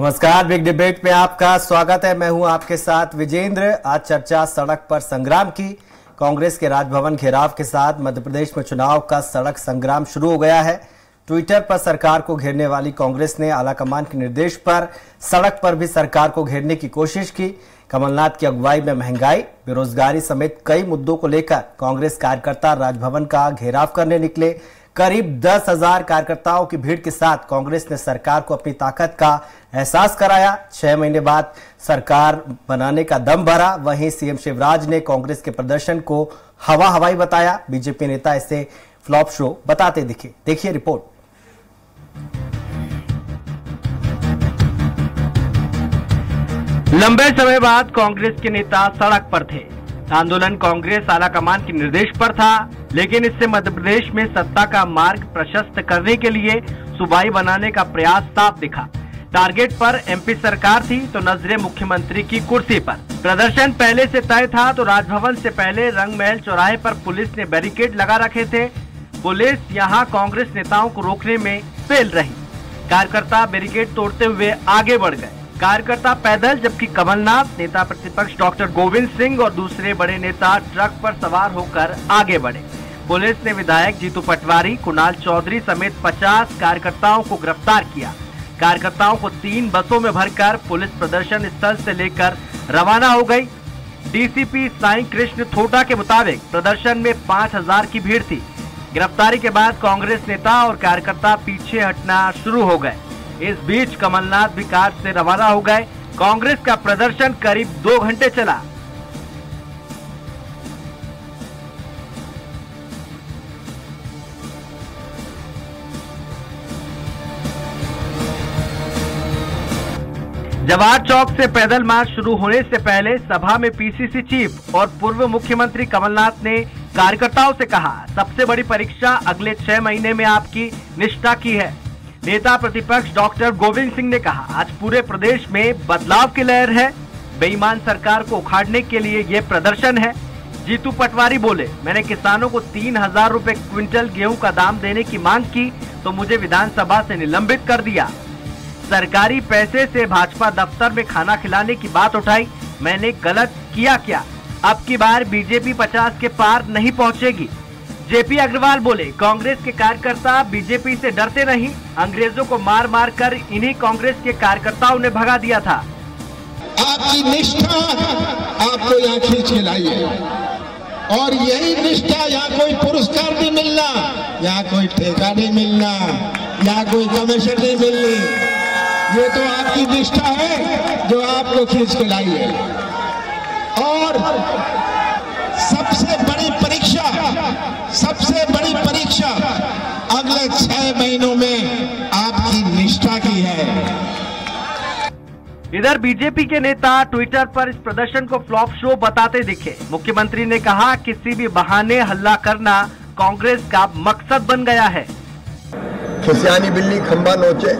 नमस्कार, big debate में आपका स्वागत है। मैं हूँ आपके साथ विजेंद्र। आज चर्चा सड़क पर संग्राम की। कांग्रेस के राजभवन घेराव के साथ मध्य प्रदेश में चुनाव का सड़क संग्राम शुरू हो गया है। ट्विटर पर सरकार को घेरने वाली कांग्रेस ने आलाकमान के निर्देश पर सड़क पर भी सरकार को घेरने की कोशिश की। कमलनाथ की अगुवाई में महँगाई, बेरोजगारी समेत कई मुद्दों को लेकर कांग्रेस कार्यकर्ता राजभवन का घेराव करने निकले। करीब दस हज़ार कार्यकर्ताओं की भीड़ के साथ कांग्रेस ने सरकार को अपनी ताकत का एहसास कराया। छह महीने बाद सरकार बनाने का दम भरा। वहीं सीएम शिवराज ने कांग्रेस के प्रदर्शन को हवा हवाई बताया। बीजेपी नेता इसे फ्लॉप शो बताते दिखे। देखिए रिपोर्ट। लंबे समय बाद कांग्रेस के नेता सड़क पर थे। आंदोलन कांग्रेस आला कमान के निर्देश पर था, लेकिन इससे मध्य प्रदेश में सत्ता का मार्ग प्रशस्त करने के लिए सुबाई बनाने का प्रयास साफ़ दिखा। टारगेट पर एमपी सरकार थी तो नजरे मुख्यमंत्री की कुर्सी पर। प्रदर्शन पहले से तय था तो राजभवन से पहले रंगमहल चौराहे पर पुलिस ने बैरिकेड लगा रखे थे। पुलिस यहाँ कांग्रेस नेताओं को रोकने में फेल रही। कार्यकर्ता बैरिकेड तोड़ते हुए आगे बढ़ गए। कार्यकर्ता पैदल, जबकि कमलनाथ, नेता प्रतिपक्ष डॉक्टर गोविंद सिंह और दूसरे बड़े नेता ट्रक पर सवार होकर आगे बढ़े। पुलिस ने विधायक जीतू पटवारी, कुणाल चौधरी समेत 50 कार्यकर्ताओं को गिरफ़्तार किया। कार्यकर्ताओं को तीन बसों में भरकर पुलिस प्रदर्शन स्थल से लेकर रवाना हो गई। डीसीपी साई कृष्ण थोटा के मुताबिक प्रदर्शन में 5000 की भीड़ थी। गिरफ्तारी के बाद कांग्रेस नेता और कार्यकर्ता पीछे हटना शुरू हो गए। इस बीच कमलनाथ भी कार से रवाना हो गए। कांग्रेस का प्रदर्शन करीब दो घंटे चला। जवाहर चौक से पैदल मार्च शुरू होने से पहले सभा में पीसीसी चीफ और पूर्व मुख्यमंत्री कमलनाथ ने कार्यकर्ताओं से कहा, सबसे बड़ी परीक्षा अगले छह महीने में आपकी निष्ठा की है। नेता प्रतिपक्ष डॉक्टर गोविंद सिंह ने कहा, आज पूरे प्रदेश में बदलाव की लहर है। बेईमान सरकार को उखाड़ने के लिए ये प्रदर्शन है। जीतू पटवारी बोले, मैंने किसानों को तीन हज़ार रूपए क्विंटल गेहूँ का दाम देने की मांग की तो मुझे विधानसभा से निलंबित कर दिया। सरकारी पैसे से भाजपा दफ्तर में खाना खिलाने की बात उठाई, मैंने गलत किया क्या? अब की बार बीजेपी 50 के पार नहीं पहुंचेगी। जेपी अग्रवाल बोले, कांग्रेस के कार्यकर्ता बीजेपी से डरते नहीं, अंग्रेज़ों को मार मार कर इन्हीं कांग्रेस के कार्यकर्ताओं ने भगा दिया था। आपकी निष्ठा आपको यहाँ खींच लाई है और यही निष्ठा, यहाँ कोई पुरस्कार नहीं मिलना, यहाँ कोई ठेका नहीं मिलना, यहाँ कोई कमीशन नहीं मिलनी। ये तो आपकी निष्ठा है जो आपको खींच के लाई है और सबसे बड़ी परीक्षा सबसे बड़ी परीक्षा अगले छह महीनों में आपकी निष्ठा की है। इधर बीजेपी के नेता ट्विटर पर इस प्रदर्शन को फ्लॉप शो बताते दिखे। मुख्यमंत्री ने कहा किसी भी बहाने हल्ला करना कांग्रेस का मकसद बन गया है। खिसियानी बिल्ली खंबा नोचे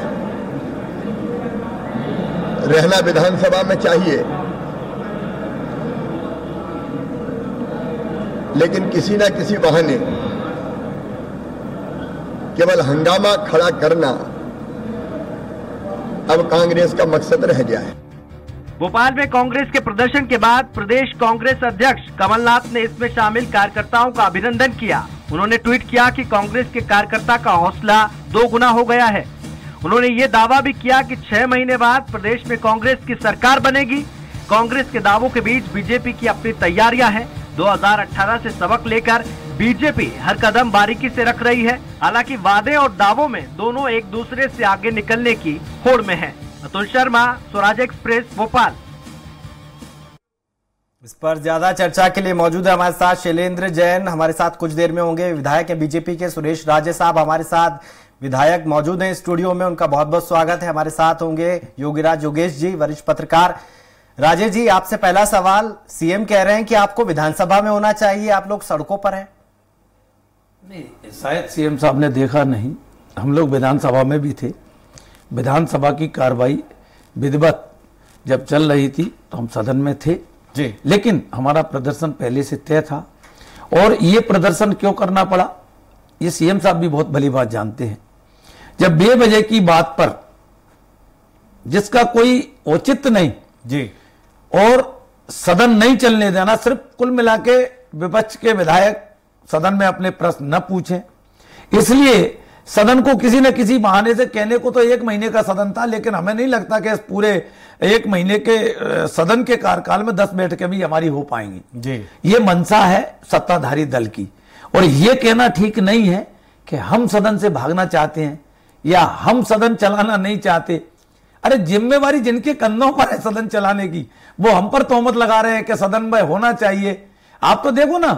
रहना विधानसभा में चाहिए। लेकिन किसी न किसी बहाने केवल हंगामा खड़ा करना अब कांग्रेस का मकसद रह गया है। भोपाल में कांग्रेस के प्रदर्शन के बाद प्रदेश कांग्रेस अध्यक्ष कमलनाथ ने इसमें शामिल कार्यकर्ताओं का अभिनंदन किया। उन्होंने ट्वीट किया कि कांग्रेस के कार्यकर्ता का हौसला दो गुना हो गया है। उन्होंने ये दावा भी किया कि छह महीने बाद प्रदेश में कांग्रेस की सरकार बनेगी। कांग्रेस के दावों के बीच बीजेपी की अपनी तैयारियाँ हैं। 2018 से सबक लेकर बीजेपी हर कदम बारीकी से रख रही है। हालाँकि वादे और दावों में दोनों एक दूसरे से आगे निकलने की होड़ में है। अतुल शर्मा, स्वराज एक्सप्रेस, भोपाल। इस पर ज़्यादा चर्चा के लिए मौजूद है हमारे साथ शैलेंद्र जैन, हमारे साथ कुछ देर में होंगे विधायक है बीजेपी के सुरेश राजे साहब, हमारे साथ विधायक मौजूद हैं स्टूडियो में, उनका बहुत बहुत स्वागत है। हमारे साथ होंगे योगीराज योगेश जी, वरिष्ठ पत्रकार। राजेश जी, आपसे पहला सवाल, सीएम कह रहे हैं कि आपको विधानसभा में होना चाहिए, आप लोग सड़कों पर हैं। नहीं शायद सीएम साहब ने देखा नहीं। हम लोग विधानसभा में भी थे। विधानसभा की कार्रवाई विधिवत जब चल रही थी तो हम सदन में थे। जी। लेकिन हमारा प्रदर्शन पहले से तय था। और ये प्रदर्शन क्यों करना पड़ा? ये सीएम साहब भी बहुत भली बात जानते हैं। जब बे बजे की बात पर जिसका कोई औचित्य नहीं जी। और सदन नहीं चलने देना सिर्फ़ कुल मिला के विपक्ष के विधायक सदन में अपने प्रश्न न पूछें। इसलिए सदन को किसी न किसी बहाने से कहने को तो एक महीने का सदन था लेकिन हमें नहीं लगता कि इस पूरे एक महीने के सदन के कार्यकाल में दस बैठकें भी हमारी हो पाएँगी। जी। ये मंशा है सत्ताधारी दल की। और ये कहना ठीक नहीं है कि हम सदन से भागना चाहते हैं या हम सदन चलाना नहीं चाहते। अरे जिम्मेवारी जिनके कंधों पर है सदन चलाने की वो हम पर तोहमत लगा रहे हैं कि सदन में होना चाहिए। आप तो देखो ना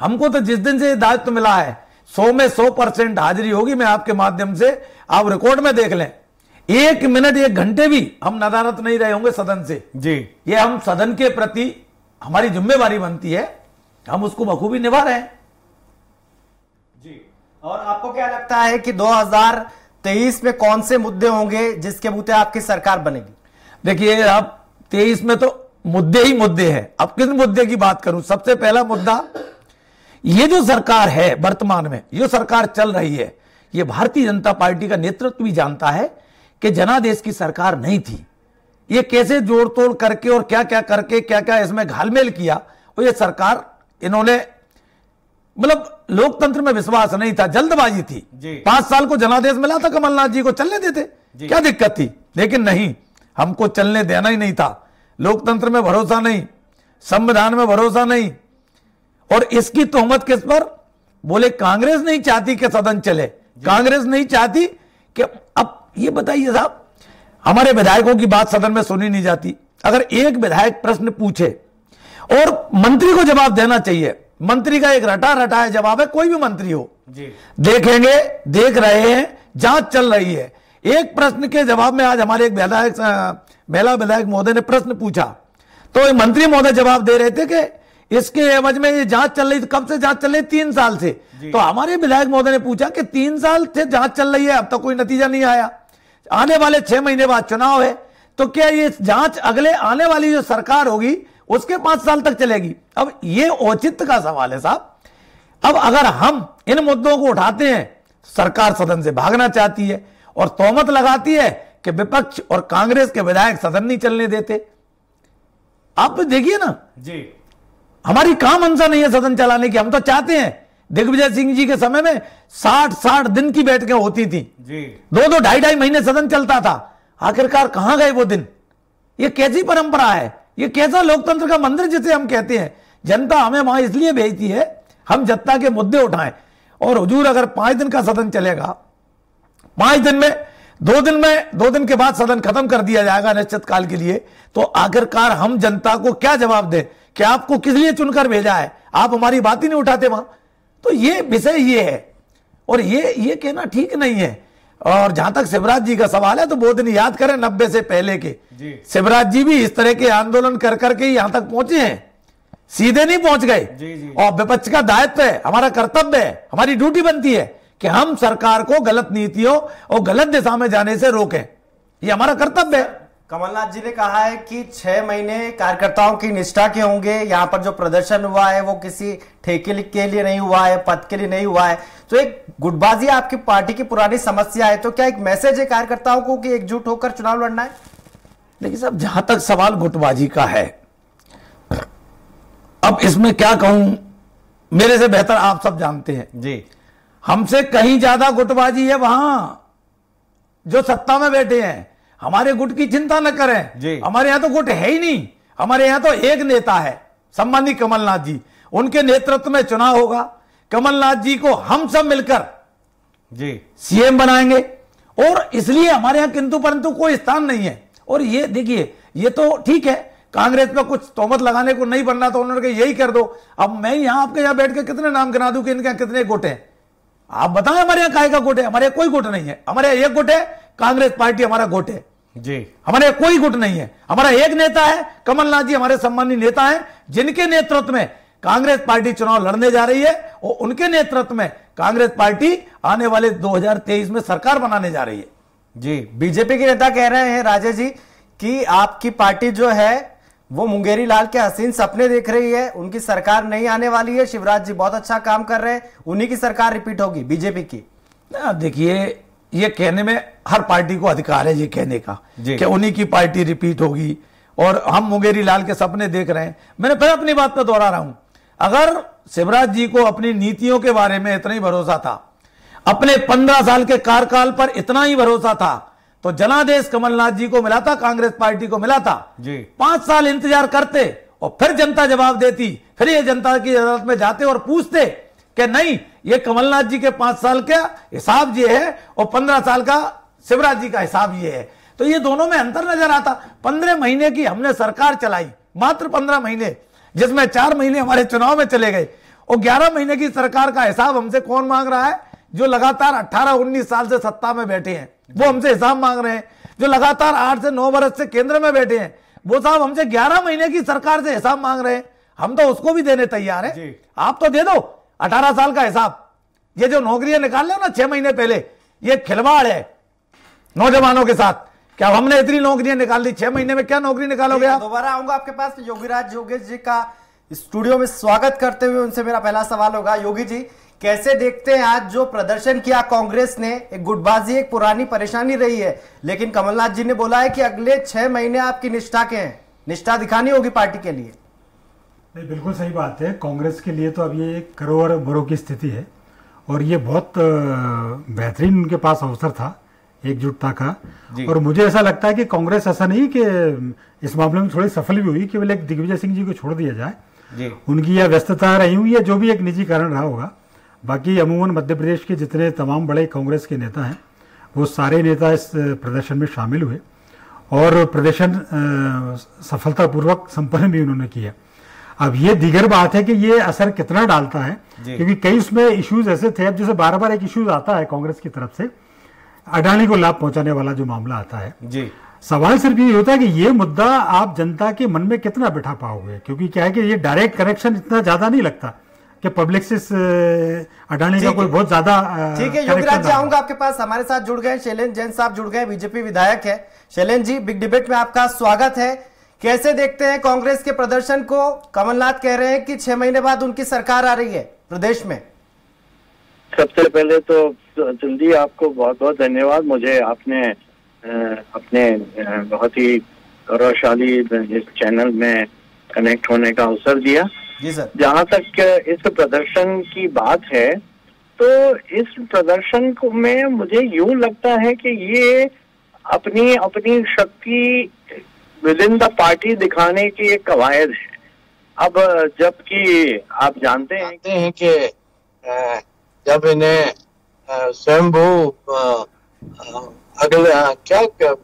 हमको तो जिस दिन से ये दायित्व मिला है सौ में सौ परसेंट हाजिरी होगी मैं आपके माध्यम से आप रिकॉर्ड में देख लें। एक मिनट एक घंटे भी हम नदारत नहीं रहे होंगे सदन से। जी। ये हम सदन के प्रति हमारी जिम्मेवारी बनती है हम उसको बखूबी निभा रहे हैं। जी। और आपको क्या लगता है कि 2023 में कौन से मुद्दे होंगे जिसके बूते आपकी सरकार बनेगी? देखिए अब तेईस में तो मुद्दे ही मुद्दे हैं। अब किस मुद्दे की बात करूँ? सबसे पहला मुद्दा ये जो सरकार है वर्तमान में जो सरकार चल रही है ये भारतीय जनता पार्टी का नेतृत्व भी जानता है कि जनादेश की सरकार नहीं थी। ये कैसे जोड़ तोड़ करके और क्या क्या करके क्या क्या इसमें घालमेल किया और ये सरकार इन्होंने मतलब लोकतंत्र में विश्वास नहीं था जल्दबाजी थी। पाँच साल को जनादेश मिला था कमलनाथ जी को चलने देते। क्या दिक्कत थी? लेकिन नहीं हमको चलने देना ही नहीं था। लोकतंत्र में भरोसा नहीं संविधान में भरोसा नहीं और इसकी तोहमत किस पर? बोले कांग्रेस नहीं चाहती कि सदन चले। कांग्रेस नहीं चाहती कि अब ये बताइए साहब हमारे विधायकों की बात सदन में सुनी नहीं जाती। अगर एक विधायक प्रश्न पूछे और मंत्री को जवाब देना चाहिए मंत्री का एक रटा रटाया जवाब है कोई भी मंत्री हो। जी। देखेंगे देख रहे हैं जाँच चल रही है। एक प्रश्न के जवाब में आज हमारे एक विधायक महिला विधायक महोदय ने प्रश्न पूछा। तो मंत्री महोदय जवाब दे रहे थे कि इसके एवज में ये जाँच चल रही कब से जाँच चल रही तीन साल से। तो हमारे विधायक महोदय ने पूछा कि तीन साल से जाँच चल रही है अब तक कोई नतीजा नहीं आया। आने वाले छह महीने बाद चुनाव है तो क्या ये जाँच अगले आने वाली जो सरकार होगी उसके पाँच साल तक चलेगी? अब ये औचित्य का सवाल है साहब। अब अगर हम इन मुद्दों को उठाते हैं सरकार सदन से भागना चाहती है और तोहमत लगाती है कि विपक्ष और कांग्रेस के विधायक सदन नहीं चलने देते। आप तो देखिए ना। जी। हमारी कहाँ मंशा नहीं है सदन चलाने की हम तो चाहते हैं। दिग्विजय सिंह जी के समय में साठ साठ दिन की बैठकें होती थी। जी। दो दो ढाई ढाई महीने सदन चलता था। आखिरकार कहाँ गए वो दिन? ये कैसी परंपरा है? ये कैसा लोकतंत्र का मंदिर जिसे हम कहते हैं? जनता हमें वहाँ इसलिए भेजती है हम जनता के मुद्दे उठाएँ। और हजूर अगर पाँच दिन का सदन चलेगा पाँच दिन में दो दिन में दो दिन के बाद सदन खत्म कर दिया जाएगा निश्चित काल के लिए तो आखिरकार हम जनता को क्या जवाब दें? कि आपको किस लिए चुनकर भेजा है? आप हमारी बात ही नहीं उठाते वहाँ। तो ये विषय ये है। और ये ये कहना ठीक नहीं है। और जहाँ तक शिवराज जी का सवाल है तो बहुत दिन याद करें नब्बे से पहले के। शिवराज जी भी इस तरह के आंदोलन कर करके यहाँ तक पहुँचे हैं। सीधे नहीं पहुँच गए। जी, जी। और विपक्ष का दायित्व है हमारा कर्तव्य है हमारी ड्यूटी बनती है कि हम सरकार को गलत नीतियों और गलत दिशा में जाने से रोकें। ये हमारा कर्तव्य है। कमलनाथ जी ने कहा है कि छह महीने कार्यकर्ताओं की निष्ठा के होंगे। यहाँ पर जो प्रदर्शन हुआ है वो किसी ठेके के लिए नहीं हुआ है पद के लिए नहीं हुआ है। तो एक गुटबाजी आपकी पार्टी की पुरानी समस्या है। तो क्या एक मैसेज है कार्यकर्ताओं को कि एकजुट होकर चुनाव लड़ना है? देखिए साहब जहाँ तक सवाल गुटबाजी का है अब इसमें क्या कहूँ? मेरे से बेहतर आप सब जानते हैं। जी। हमसे कहीं ज़्यादा गुटबाजी है वहाँ जो सत्ता में बैठे हैं। हमारे गुट की चिंता न करें। जी। हमारे यहाँ तो गुट है ही नहीं। हमारे यहाँ तो एक नेता है सम्मानित कमलनाथ जी। उनके नेतृत्व में चुनाव होगा। कमलनाथ जी को हम सब मिलकर जी। सीएम बनाएँगे। और इसलिए हमारे यहाँ किंतु परंतु कोई स्थान नहीं है। और ये देखिए ये तो ठीक है कांग्रेस में कुछ तोहमत लगाने को नहीं बनना तो उन्होंने कहा यही कर दो। अब मैं यहाँ आपके यहाँ बैठ के कितने नाम गिना दूँ कि इनके यहाँ कितने गुट हैं? आप बताएँ हमारे यहाँ काय का गुट है? हमारे यहाँ कोई गुट नहीं है। हमारे यहाँ एक गुट है कांग्रेस पार्टी हमारा गुट है। जी। हमारे कोई गुट नहीं है। हमारा एक नेता है कमलनाथ जी हमारे सम्मानित नेता हैं जिनके नेतृत्व में कांग्रेस पार्टी चुनाव लड़ने जा रही है और उनके नेतृत्व में कांग्रेस पार्टी आने वाले 2023 में सरकार बनाने जा रही है। जी बीजेपी के नेता कह रहे हैं राजेश जी कि आपकी पार्टी जो है वो मुंगेरी लाल के हसीन सपने देख रही है। उनकी सरकार नहीं आने वाली है। शिवराज जी बहुत अच्छा काम कर रहे हैं। उन्हीं की सरकार रिपीट होगी बीजेपी की। देखिए ये कहने में हर पार्टी को अधिकार है ये कहने का कि उन्हीं की पार्टी रिपीट होगी। और हम मुंगेरी लाल के सपने देख रहे हैं। मैंने फिर अपनी बात पर दोहरा रहा हूँ। अगर शिवराज जी को अपनी नीतियों के बारे में इतना ही भरोसा था अपने पंद्रह साल के कार्यकाल पर इतना ही भरोसा था तो जनादेश कमलनाथ जी को मिला था कांग्रेस पार्टी को मिला था। जी। पाँच साल इंतज़ार करते और फिर जनता जवाब देती फिर ये जनता की अदालत में जाते और पूछते कि नहीं ये कमलनाथ जी के पाँच साल का हिसाब ये है और पंद्रह साल का शिवराज जी का हिसाब ये है। तो ये दोनों में अंतर नज़र आता। पंद्रह महीने की हमने सरकार चलाई मात्र पंद्रह महीने जिसमें चार महीने हमारे चुनाव में चले गए। और ग्यारह महीने की सरकार का हिसाब हमसे कौन मांग रहा है? जो लगातार 18-19 साल से सत्ता में बैठे हैं वो हमसे हिसाब मांग रहे हैं। जो लगातार आठ से नौ वर्ष से केंद्र में बैठे हैं वो साहब हमसे 11 महीने की सरकार से हिसाब मांग रहे हैं। हम तो उसको भी देने तैयार। हैं। आप तो दे दो 18 साल का हिसाब। ये जो नौकरियाँ निकाल हो ना छह महीने पहले ये खिलवाड़ है नौजवानों के साथ। क्या हमने इतनी नौकरियाँ निकाल दी? छह महीने में क्या नौकरी निकालोगे आप? दोबारा आऊँगा आपके पास योगीराज योगेश जी का स्टूडियो में स्वागत करते हुए उनसे मेरा पहला सवाल होगा। योगी जी कैसे देखते हैं आज जो प्रदर्शन किया कांग्रेस ने? एक गुटबाजी एक पुरानी परेशानी रही है लेकिन कमलनाथ जी ने बोला है कि अगले छह महीने आपकी निष्ठा के हैं? निष्ठा दिखानी होगी पार्टी के लिए। नहीं बिल्कुल सही बात है। कांग्रेस के लिए तो अब ये एक करोड़ मरो की स्थिति है। और ये बहुत बेहतरीन उनके पास अवसर था एकजुटता का। और मुझे ऐसा लगता है कि कांग्रेस ऐसा नहीं कि इस मामले में थोड़ी सफल भी हुई केवल एक दिग्विजय सिंह जी को छोड़ दिया जाए। जी। उनकी यह व्यस्तता रही हुई या जो भी एक निजी कारण रहा होगा। बाकी अमूमन मध्य प्रदेश के जितने तमाम बड़े कांग्रेस के नेता हैं वो सारे नेता इस प्रदर्शन में शामिल हुए। और प्रदर्शन सफलतापूर्वक संपन्न भी उन्होंने किया। अब ये दिगर बात है कि ये असर कितना डालता है क्योंकि कई उसमें इश्यूज़ ऐसे थे। अब जैसे बार बार एक इश्यूज़ आता है कांग्रेस की तरफ़ से अडानी को लाभ पहुँचाने वाला जो मामला आता है। जी। सवाल सिर्फ़ ये होता है कि ये मुद्दा आप जनता के मन में कितना बिठा पाओगे? क्योंकि क्या है कि ये डायरेक्ट कनेक्शन इतना ज़्यादा नहीं लगता कि पब्लिक से अडानी का कोई बहुत ज़्यादा ठीक है योगीराज जी आऊँगा आपके पास हमारे साथ जुड़ गए शैलेंद्र जैन साहब जुड़ गए बीजेपी विधायक है। शैलेंद्र जी बिग डिबेट में आपका स्वागत है। कैसे देखते हैं कांग्रेस के प्रदर्शन को? कमलनाथ कह रहे हैं कि छह महीने बाद उनकी सरकार आ रही है प्रदेश में। सबसे पहले तो जल्दी आपको बहुत बहुत धन्यवाद। मुझे आपने अपने बहुत ही गौरवशाली इस चैनल में कनेक्ट होने का अवसर दिया। जहाँ तक इस प्रदर्शन की बात है तो इस प्रदर्शन को में मुझे यूँ लगता है कि ये अपनी अपनी शक्ति विद इन द पार्टी दिखाने की एक कवायद है। अब जबकि आप जानते हैं जानते हैं कि जब इन्हें अ, अगले क्या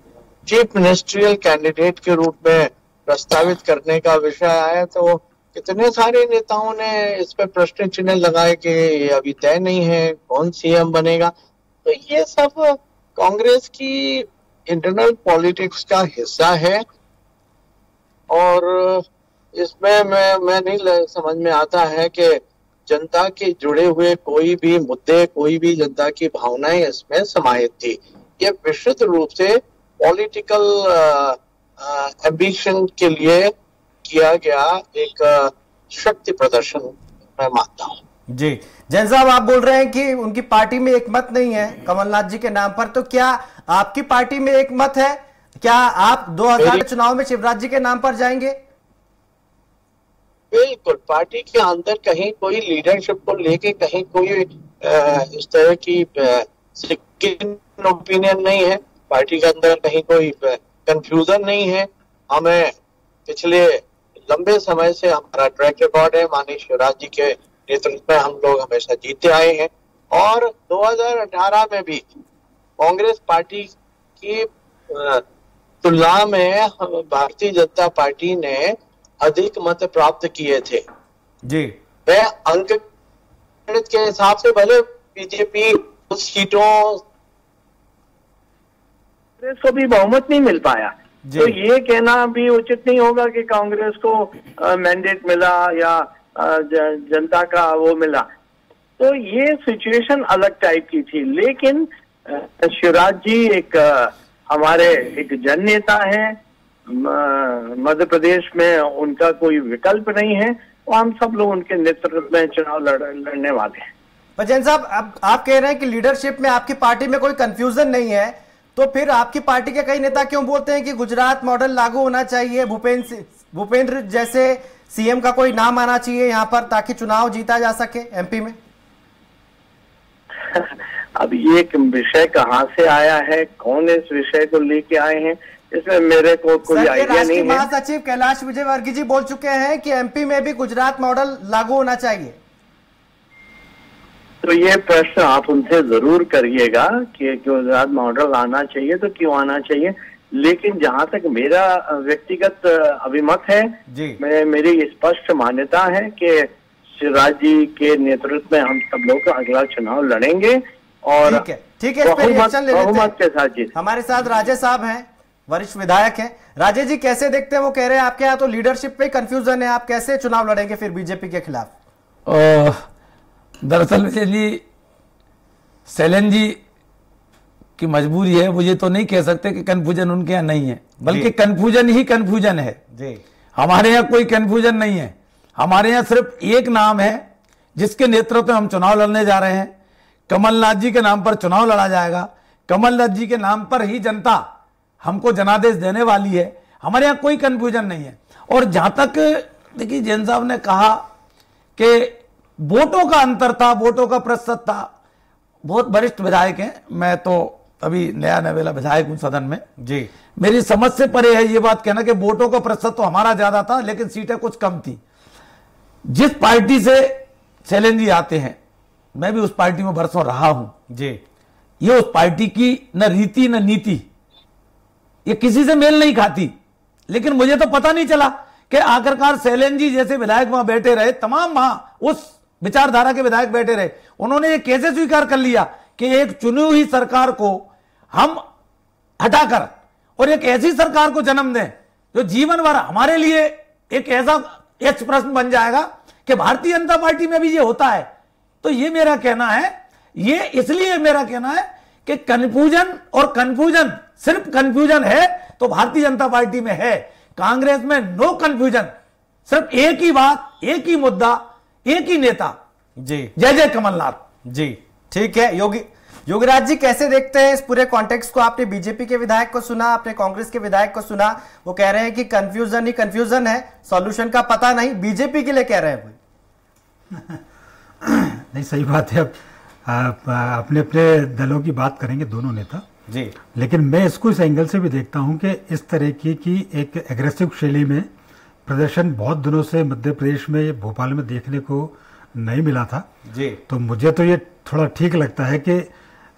चीफ मिनिस्ट्रियल कैंडिडेट के रूप में प्रस्तावित करने का विषय आया तो कितने सारे नेताओं ने इस पर प्रश्न चिन्ह लगाए कि अभी तय नहीं है कौन सीएम बनेगा? तो ये सब कांग्रेस की इंटरनल पॉलिटिक्स का हिस्सा है और इसमें मैं मैं नहीं समझ में आता है कि जनता के जुड़े हुए कोई भी मुद्दे, कोई भी जनता की भावनाएँ इसमें समाहित थी। ये विस्तृत रूप से पॉलिटिकल एम्बिशन के लिए किया गया एक शक्ति प्रदर्शन मैं मानता हूँ। जी। जैन साहब, आप बोल रहे हैं कि उनकी पार्टी में एक मत नहीं है। कमलनाथ जी के नाम पर तो क्या आपकी पार्टी में एक मत है? क्या आप 2000 मेरी- चुनाव में शिवराज जी के नाम पर जाएँगे? बिल्कुल पार्टी के अंदर कहीं कोई लीडरशिप को लेके कहीं कोई इस तरह की ओपिनियन नहीं है। पार्टी के अंदर कहीं कोई कंफ्यूजन नहीं है। हमें पिछले लंबे समय से हमारा ट्रैक रिकॉर्ड है। माननीय शिवराज जी के नेतृत्व में हम लोग हमेशा जीते आए हैं। और 2018 में भी कांग्रेस पार्टी की तुलना में भारतीय जनता पार्टी ने अधिक मत प्राप्त किए थे। जी। वह अंक के हिसाब से भले बीजेपी कुछ सीटों कांग्रेस को भी बहुमत नहीं मिल पाया। तो ये कहना भी उचित नहीं होगा कि कांग्रेस को मैंडेट मिला या जनता का वो मिला। तो ये सिचुएशन अलग टाइप की थी। लेकिन शिवराज जी एक अ, हमारे एक जन नेता है मध्य प्रदेश में उनका कोई विकल्प नहीं है और हम सब लोग उनके नेतृत्व में चुनाव लड़, लड़ने वाले हैं। पर जैन साहब अब आप कह रहे हैं कि लीडरशिप में आपकी पार्टी में कोई कंफ्यूजन नहीं है तो फिर आपकी पार्टी के कई नेता क्यों बोलते हैं कि गुजरात मॉडल लागू होना चाहिए भूपेंद्र भूपेंद्र जैसे सीएम का कोई नाम आना चाहिए यहाँ पर ताकि चुनाव जीता जा सके एमपी में? अब ये विषय कहाँ से आया है? कौन इस विषय को लेके आए हैं? इसमें मेरे को कोई आइडिया नहीं है। महासचिव कैलाश विजयवर्गीय जी बोल चुके हैं कि एमपी में भी गुजरात मॉडल लागू होना चाहिए। तो ये प्रश्न आप उनसे ज़रूर करिएगा कि गुजरात मॉडल आना चाहिए तो क्यों आना चाहिए। लेकिन जहाँ तक मेरा व्यक्तिगत अभिमत है मैं मेरी स्पष्ट मान्यता है कि शिवराज जी के नेतृत्व में हम सब लोग अगला चुनाव लड़ेंगे। और ठीक है ठीक है इस रिएक्शन ले लेते हैं। हमारे साथ राजेश साहब हैं वरिष्ठ विधायक हैं। राजेश जी कैसे देखते हैं वो कह रहे हैं आपके यहाँ तो लीडरशिप पे कंफ्यूजन है आप कैसे चुनाव लड़ेंगे फिर बीजेपी के खिलाफ? दरअसल जी सैलन जी की मजबूरी है वो ये तो नहीं कह सकते कि कन्फ्यूज़न उनके यहाँ नहीं है बल्कि। कन्फ्यूज़न ही कन्फ्यूज़न है। जी। हमारे यहाँ कोई कन्फ्यूज़न नहीं है। हमारे यहाँ सिर्फ़ एक नाम है जिसके नेतृत्व में हम चुनाव लड़ने जा रहे हैं। कमलनाथ जी के नाम पर चुनाव लड़ा जाएगा। कमलनाथ जी के नाम पर ही जनता हमको जनादेश देने वाली है। हमारे यहाँ कोई कंफ्यूजन नहीं है। और जहाँ तक देखिए जैन साहब ने कहा कि वोटों का अंतर था वोटों का प्रतिशत था। बहुत वरिष्ठ विधायक हैं। मैं तो अभी नया नवेला विधायक हूँ सदन में। जी। मेरी समझ से परे है ये बात कहना कि वोटों का प्रतिशत तो हमारा ज़्यादा था लेकिन सीटें कुछ कम थी। जिस पार्टी से शैलेंद्र जी आते हैं मैं भी उस पार्टी में बरसों रहा हूँ। जी। ये उस पार्टी की न रीति न नीति ये किसी से मेल नहीं खाती। लेकिन मुझे तो पता नहीं चला कि आखिरकार शैलेंद्र जी जैसे विधायक वहाँ बैठे रहे तमाम वहाँ उस विचारधारा के विधायक बैठे रहे। उन्होंने ये कैसे स्वीकार कर लिया कि एक चुनी हुई सरकार को हम हटाकर और एक ऐसी सरकार को जन्म दें जो जीवन भर हमारे लिए एक ऐसा प्रश्न बन जाएगा कि भारतीय जनता पार्टी में भी ये होता है। तो ये मेरा कहना है ये इसलिए मेरा कहना है कि कंफ्यूजन और कंफ्यूजन सिर्फ़ कंफ्यूजन है तो भारतीय जनता पार्टी में है कांग्रेस में नो कंफ्यूजन सिर्फ़ एक ही बात एक ही मुद्दा एक ही नेता। जी। जय जय कमलनाथ। जी ठीक है। योगी योगीराज जी कैसे देखते हैं इस पूरे कॉन्टेक्स्ट को? आपने बीजेपी के विधायक को सुना आपने कांग्रेस के विधायक को सुना। वो कह रहे हैं कि कंफ्यूजन ही कंफ्यूजन है। सॉल्यूशन का पता नहीं बीजेपी के लिए कह रहे हैं वो। नहीं सही बात है। अब आप अपने अपने दलों की बात करेंगे दोनों नेता। जी। लेकिन मैं इसको इस एंगल से भी देखता हूँ कि इस तरीके की एक एग्रेसिव शैली में प्रदर्शन बहुत दिनों से मध्य प्रदेश में भोपाल में देखने को नहीं मिला था। जी। तो मुझे तो ये थोड़ा ठीक लगता है कि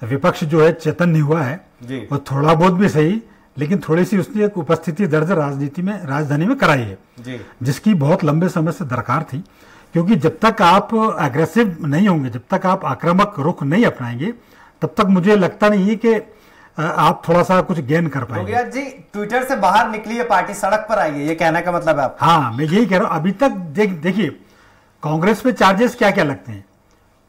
विपक्ष जो है चैतन्य हुआ है। जी। और थोड़ा बहुत भी सही लेकिन थोड़ी सी उसने एक उपस्थिति दर्ज राजनीति में राजधानी में कराई है। जी। जिसकी बहुत लंबे समय से दरकार थी। क्योंकि जब तक आप एग्रेसिव नहीं होंगे जब तक आप आक्रामक रुख नहीं अपनाएँगे तब तक मुझे लगता नहीं है कि आप थोड़ा सा कुछ गेन कर पाएँगे। जी ट्विटर से बाहर निकली है पार्टी सड़क पर आई है ये कहने का मतलब है आप? हाँ मैं यही कह रहा हूँ अभी तक देख देखिए कांग्रेस पे चार्जेस क्या क्या लगते हैं?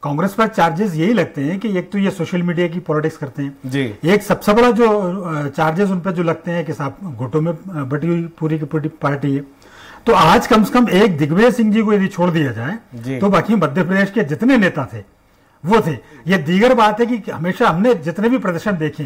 कांग्रेस पर चार्जेस यही लगते हैं कि एक तो ये सोशल मीडिया की पॉलिटिक्स करते हैं। जी। एक सबसे बड़ा जो चार्जेस उन पर जो लगते हैं कि साहब घोटों में बटी हुई पूरी की पूरी पार्टी है। तो आज कम से कम एक दिग्विजय सिंह जी को यदि छोड़ दिया जाए तो बाकी मध्य प्रदेश के जितने नेता थे वो थे। ये दीगर बात है कि हमेशा हमने जितने भी प्रदर्शन देखे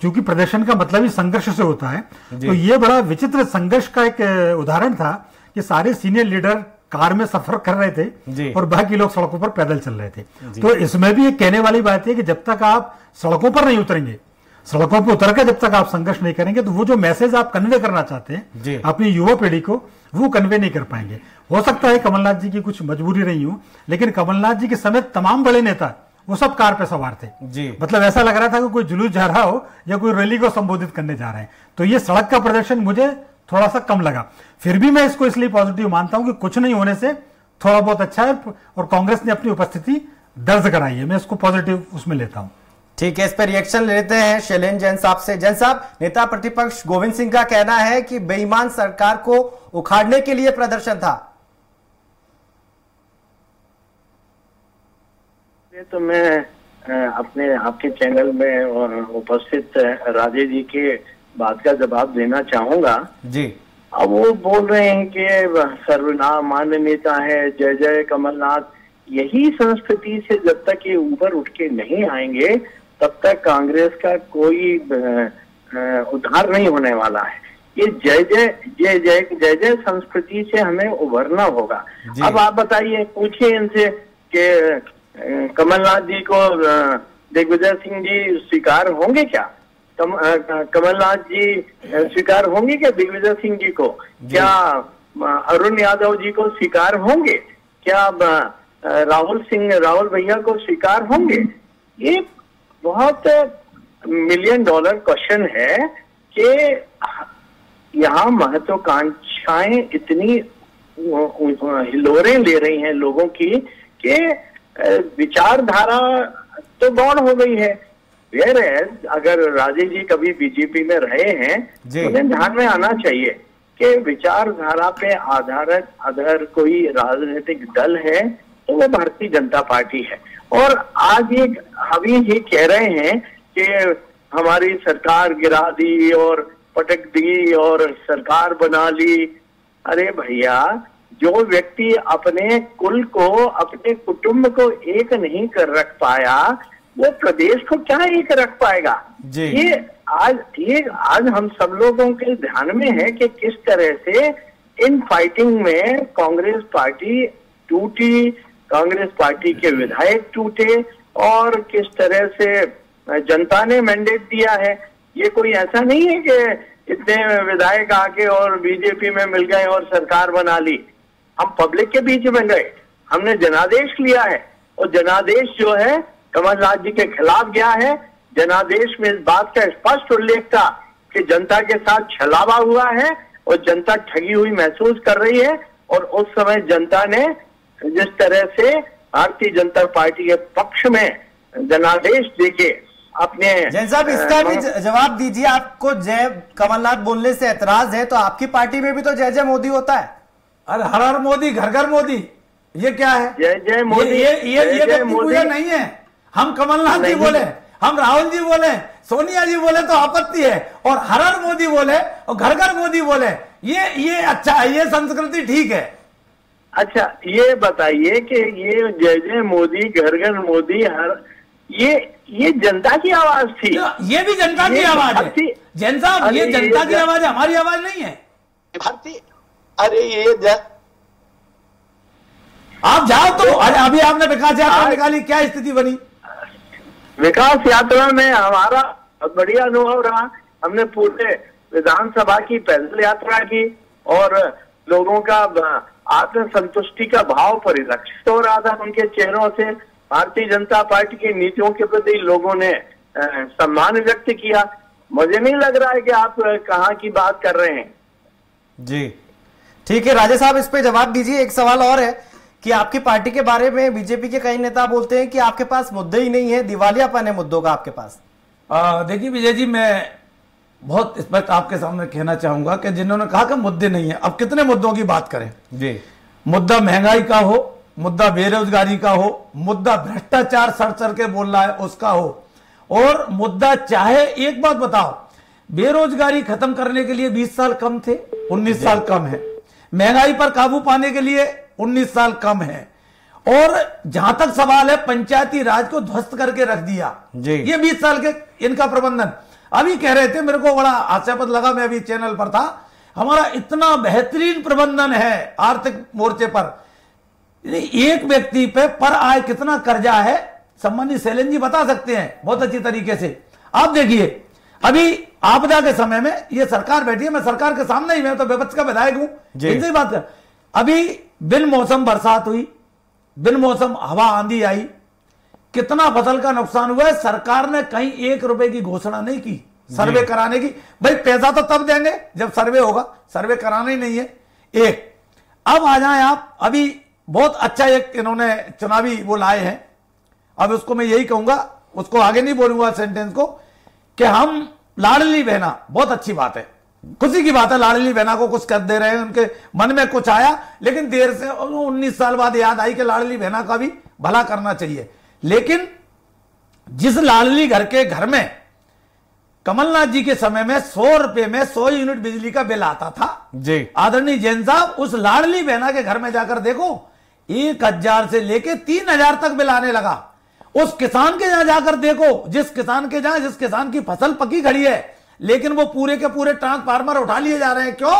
क्योंकि प्रदर्शन का मतलब ही संघर्ष से होता है। तो ये बड़ा विचित्र संघर्ष का एक उदाहरण था कि सारे सीनियर लीडर कार में सफ़र कर रहे थे और बाकी लोग सड़कों पर पैदल चल रहे थे। तो इसमें भी एक कहने वाली बात है कि जब तक आप सड़कों पर नहीं उतरेंगे सड़कों पर उतर कर जब तक आप संघर्ष नहीं करेंगे तो वो जो मैसेज आप कन्वे करना चाहते हैं अपनी युवा पीढ़ी को वो कन्वे नहीं कर पाएँगे। हो सकता है कमलनाथ जी की कुछ मजबूरी रही हो लेकिन कमलनाथ जी के समेत तमाम बड़े नेता वो सब कार पे सवार थे। जी। मतलब ऐसा लग रहा था कि कोई जुलूस जा रहा हो या कोई रैली को संबोधित करने जा रहे हैं। तो ये सड़क का प्रदर्शन मुझे थोड़ा सा कम लगा। फिर भी मैं इसको इसलिए पॉजिटिव मानता हूँ कि कुछ नहीं होने से थोड़ा बहुत अच्छा है और कांग्रेस ने अपनी उपस्थिति दर्ज कराई है। मैं इसको पॉजिटिव उसमें लेता हूँ। ठीक है इस पर रिएक्शन लेते हैं शैलेन जैन साहब से। जैन साहब नेता प्रतिपक्ष गोविंद सिंह का कहना है कि बेईमान सरकार को उखाड़ने के लिए प्रदर्शन था। ये तो मैं अपने आपके चैनल में और उपस्थित राजे जी के बात का जवाब देना चाहूँगा। जी। अब वो बोल रहे हैं कि सर्वनाम मान्य नेता है जय जय कमलनाथ यही संस्कृति से जब तक ये ऊपर उठ के नहीं आएँगे तब तक कांग्रेस का कोई उद्धार नहीं होने वाला है। ये जय जय जय जय जय जय संस्कृति से हमें उभरना होगा। अब आप बताइए पूछिए इनसे कि कमलनाथ जी को दिग्विजय सिंह जी स्वीकार होंगे क्या? कम, कमलनाथ जी स्वीकार होंगे क्या दिग्विजय सिंह जी को? क्या अरुण यादव जी को स्वीकार होंगे? क्या राहुल सिंह राहुल भैया को स्वीकार होंगे? ये बहुत मिलियन डॉलर क्वेश्चन है कि यहाँ महत्वाकांक्षाएँ इतनी हिलोरें ले रही हैं लोगों की कि विचारधारा तो गौण हो गई है वेर अगर राजे जी कभी बीजेपी में रहे हैं। तो उन्हें ध्यान में आना चाहिए कि विचारधारा पे आधारित अगर कोई राजनीतिक दल है तो वो भारतीय जनता पार्टी है और आज ये अभी ही कह रहे हैं कि हमारी सरकार गिरा दी और पटक दी और सरकार बना ली अरे भैया जो व्यक्ति अपने कुल को अपने कुटुंब को एक नहीं कर रख पाया वो प्रदेश को क्या एक रख पाएगा जी। ये आज ये आज हम सब लोगों के ध्यान में है कि किस तरह से इन फाइटिंग में कांग्रेस पार्टी टूटी कांग्रेस पार्टी के विधायक टूटे और किस तरह से जनता ने मैंडेट दिया है, ये कोई ऐसा नहीं है कि इतने विधायक आके और बीजेपी में मिल गए और सरकार बना ली। हम पब्लिक के बीच में गए, हमने जनादेश लिया है और जनादेश जो है, कमलनाथ जी के खिलाफ गया है। जनादेश में इस बात का स्पष्ट उल्लेख था कि जनता के साथ छलावा हुआ है और जनता ठगी हुई महसूस कर रही है और उस समय जनता ने जिस तरह से भारतीय जनता पार्टी के पक्ष में जनादेश देके अपने जैन साहब इसका भी जवाब दीजिए। आपको जय कमलनाथ बोलने से ऐतराज है तो आपकी पार्टी में भी तो जय जय मोदी होता है। अरे हर हर मोदी घर घर मोदी। ये क्या है? जय जय मोदी, ये ये ये, जय ये मोदी। पूजा नहीं है। हम कमलनाथ जी नहीं। बोले हम राहुल जी बोले सोनिया जी बोले तो आपत्ति है और हर हर मोदी बोले और घर घर मोदी बोले। ये ये अच्छा है ये संस्कृति ठीक है। अच्छा ये बताइए कि ये जय जय मोदी घर घर मोदी हर ये ये जनता की आवाज़ थी। ये भी जनता की आवाज़ है। भारतीय- जैन साहब अरे ये जनता की आवाज़ है हमारी आवाज़ नहीं है। भारतीय अरे ये आप जाओ तो अभी आपने विकास यात्रा निकाली क्या स्थिति बनी? विकास यात्रा में हमारा बहुत बढ़िया अनुभव रहा। हमने पूरे विधानसभा की पैदल यात्रा की और लोगों का आत्मसंतुष्टि का भाव परिलक्षित हो रहा था। उनके चेहरों से भारतीय जनता पार्टी की नीतियों के प्रति लोगों ने सम्मान व्यक्त किया। मुझे नहीं लग रहा है कि आप कहाँ की बात कर रहे हैं। जी। ठीक है राजा साहब इस पे जवाब दीजिए। एक सवाल और है कि आपकी पार्टी के बारे में बीजेपी के कई नेता बोलते हैं कि आपके पास मुद्दे ही नहीं है दिवालियापन है मुद्दों का आपके पास। आ, देखिए विजय जी मैं बहुत स्पष्ट आपके सामने कहना चाहूँगा कि जिन्होंने कहा कि मुद्दे नहीं है अब कितने मुद्दों की बात करें? जी। मुद्दा महँगाई का हो मुद्दा बेरोजगारी का हो मुद्दा भ्रष्टाचार सर सर के बोल रहा है उसका हो। और मुद्दा चाहे एक बात बताओ बेरोजगारी खत्म करने के लिए 20 साल कम थे 19 साल कम है। महँगाई पर काबू पाने के लिए 19 साल कम है। और जहाँ तक सवाल है पंचायती राज को ध्वस्त करके रख दिया। जी। ये 20 साल के इनका प्रबंधन। अभी कह रहे थे मेरे को बड़ा हास्यास्पद लगा मैं अभी चैनल पर था। हमारा इतना बेहतरीन प्रबंधन है आर्थिक मोर्चे पर। एक व्यक्ति पे पर आय कितना कर्जा है सम्मानित शैलेन जी बता सकते हैं बहुत अच्छी तरीके से। आप देखिए अभी आपदा के समय में ये सरकार बैठी है मैं सरकार के सामने ही मैं तो विपक्ष का विधायक हूँ। इनसे बात कर अभी बिन मौसम बरसात हुई बिन मौसम हवा आंधी आई कितना फ़सल का नुकसान हुआ है? सरकार ने कहीं एक रुपए की घोषणा नहीं की सर्वे कराने की। भाई पैसा तो तब देंगे जब सर्वे होगा। सर्वे कराना ही नहीं है। एक अब आ जाए आप। अभी बहुत अच्छा एक इन्होंने चुनावी वो लाए हैं। अब उसको मैं यही कहूँगा उसको आगे नहीं बोलूँगा सेंटेंस को कि हम लाडली बहना बहुत अच्छी बात है। खुशी की बात है लाडली बहना को कुछ कर दे रहे हैं उनके मन में कुछ आया लेकिन देर से उन्नीस साल बाद याद आई कि लाडली बहना का भी भला करना चाहिए। लेकिन जिस लाडली घर के घर में कमलनाथ जी के समय में सौ रुपए में सौ यूनिट बिजली का बिल आता था जी। आदरणीय जैन साहब उस लाडली बहना के घर में जाकर देखो एक हज़ार से लेके तीन हज़ार तक बिल आने लगा। उस किसान के यहाँ जाकर देखो जिस किसान के जहाँ जिस किसान की फ़सल पकी खड़ी है लेकिन वो पूरे के पूरे ट्रांसफार्मर उठा लिए जा रहे हैं। क्यों?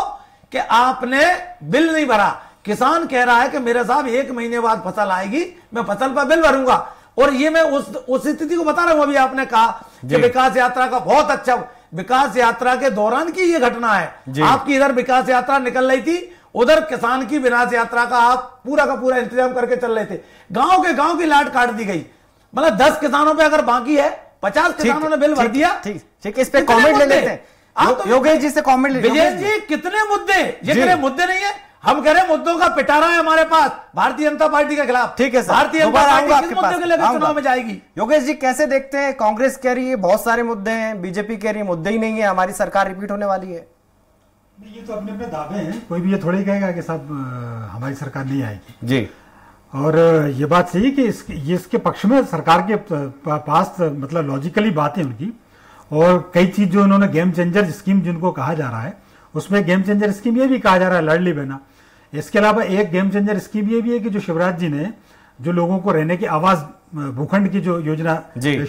कि आपने बिल नहीं भरा। किसान कह रहा है कि मेरे साहब एक महीने बाद फ़सल आएगी मैं फ़सल पर बिल भरूँगा। और ये मैं उस उस स्थिति को बता रहा हूँ अभी आपने कहा कि विकास यात्रा का बहुत अच्छा विकास यात्रा के दौरान की ये घटना है। आपकी इधर विकास यात्रा निकल रही थी उधर किसान की विनाश यात्रा का आप पूरा का पूरा इंतज़ाम करके चल रहे थे। गाँव के गाँव की लाट काट दी गई। मतलब दस किसानों पे अगर बाकी है पचास किसानों ने बिल भर दिया ठीक ठीक इस पे कमेंट ले लेते हैं। आप तो योगेश जी से कमेंट विजय जी। कितने मुद्दे? ये मुद्दे नहीं है। हम कह रहे हैं मुद्दों का पिटारा है हमारे पास। भारतीय जनता पार्टी के खिलाफ। ठीक है भारतीय जनता पार्टी आपके किस मुद्दे पास। को लेकर चुनाव में जाएगी? योगेश जी कैसे देखते हैं? कांग्रेस कह रही है बहुत सारे मुद्दे हैं बीजेपी कह रही है मुद्दे ही नहीं है हमारी सरकार रिपीट होने वाली है। ये तो अपने अपने दावे हैं। कोई भी ये थोड़ी कहेगा कि साहब हमारी सरकार नहीं आएगी। जी। और ये बात सही है कि इस, ये इसके पक्ष में सरकार के पास मतलब लॉजिकली बात है उनकी। और कई चीज़ जो इन्होंने गेम चेंजर स्कीम जिनको कहा जा रहा है उसमें गेम चेंजर स्कीम ये भी कहा जा रहा है लाडली बहना। इसके अलावा एक गेम चेंजर स्कीम ये भी है कि जो शिवराज जी ने जो लोगों को रहने की आवास अ, भूखंड की जो योजना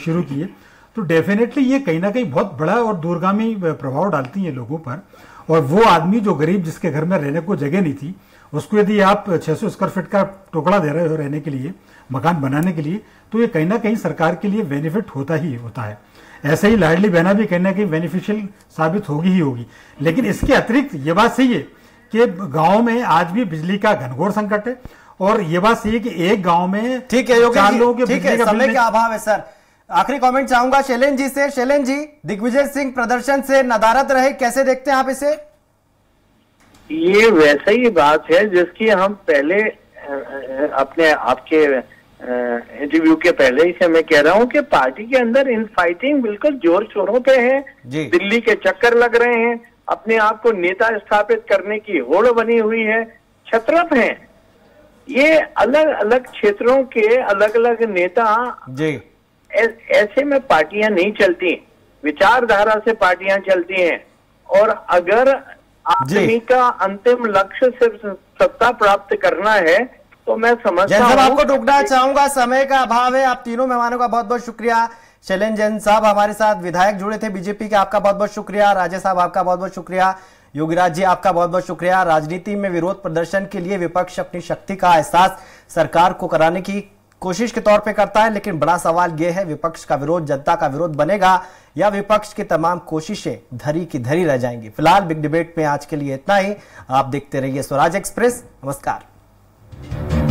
शुरू की है तो डेफिनेटली ये कहीं ना कहीं बहुत बड़ा और दूरगामी प्रभाव डालती है लोगों पर। और वो आदमी जो गरीब जिसके घर में रहने को जगह नहीं थी उसको यदि आप 600 स्क्वायर फीट का टुकड़ा दे रहे हो रहने के लिए मकान बनाने के लिए तो ये कहीं ना कहीं सरकार के लिए बेनिफिट होता ही होता है। ऐसे ही लाडली बहना भी कहीं ना कहीं बेनिफिशियल साबित होगी ही होगी। लेकिन इसके अतिरिक्त ये बात सही है कि गाँव में आज भी बिजली का घनघोर संकट है। और ये बात सही है कि एक गाँव में ठीक है चार लोगों के ठीक है समय का अभाव है सर। आखिरी कमेंट चाहूँगा शैलेन जी से। शैलेन जी दिग्विजय सिंह प्रदर्शन से नदारत रहे कैसे देखते हैं आप इसे? ये वैसा ही बात है जिसकी हम पहले अपने आपके इंटरव्यू के पहले ही से मैं कह रहा हूँ कि पार्टी के अंदर इन फाइटिंग बिल्कुल ज़ोर शोरों पे है। दिल्ली के चक्कर लग रहे हैं अपने आप को नेता स्थापित करने की होड़ बनी हुई है छत्रप हैं। ये अलग अलग क्षेत्रों के अलग अलग नेता जी। ऐ- ऐसे में पार्टियाँ नहीं चलती विचारधारा से पार्टियाँ चलती हैं। और अगर आदमी का अंतिम लक्ष्य सिर्फ़ सत्ता प्राप्त करना है तो मैं समझता हूँ आपको टोकना चाहूँगा समय का अभाव है आप तीनों मेहमानों का बहुत बहुत शुक्रिया। शैलेन जैन साहब हमारे साथ, विधायक जुड़े थे बीजेपी के, आपका बहुत बहुत शुक्रिया। राजे साहब, आपका बहुत बहुत शुक्रिया। योगीराज जी, आपका बहुत बहुत शुक्रिया। राजनीति में विरोध प्रदर्शन के लिए विपक्ष अपनी शक्ति का एहसास सरकार को कराने की कोशिश के तौर पे करता है, लेकिन बड़ा सवाल यह है, विपक्ष का विरोध, जनता का विरोध बनेगा या विपक्ष की तमाम कोशिशें धरी की धरी रह जाएँगी? फ़िलहाल बिग डिबेट में आज के लिए इतना ही। आप देखते रहिए स्वराज एक्सप्रेस। नमस्कार।